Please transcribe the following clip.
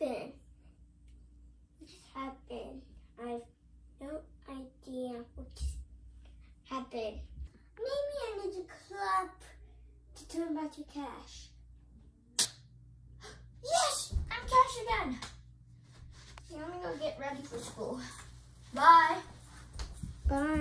happened? What just happened? I have no idea what just happened. Maybe I need to clap to turn back to cash. Yes! I'm cash again! Let I'm gonna go get ready for school. Bye! Bye.